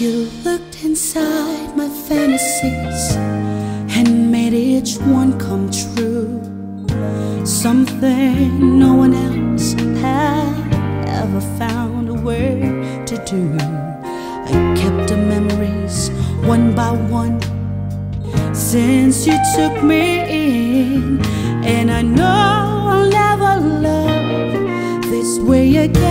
You looked inside my fantasies and made each one come true. Something no one else had ever found to do. I kept the memories one by one since you took me in, and I know I'll never love this way again.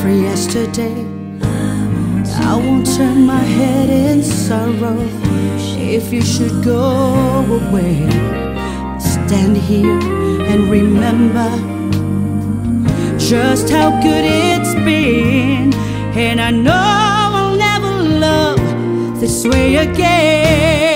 For yesterday. I won't turn my head in sorrow if you should go away. Stand here and remember just how good it's been, and I know I'll never love this way again.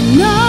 No.